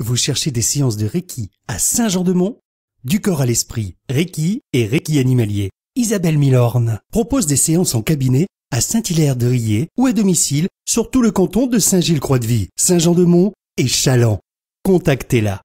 Vous cherchez des séances de Reiki à Saint-Jean-de-Mont? Du corps à l'esprit, Reiki et Reiki animalier. Isabelle Milorne propose des séances en cabinet à Saint-Hilaire-de-Riez ou à domicile sur tout le canton de Saint-Gilles-Croix-de-Vie, Saint-Jean-de-Mont et Chaland. Contactez-la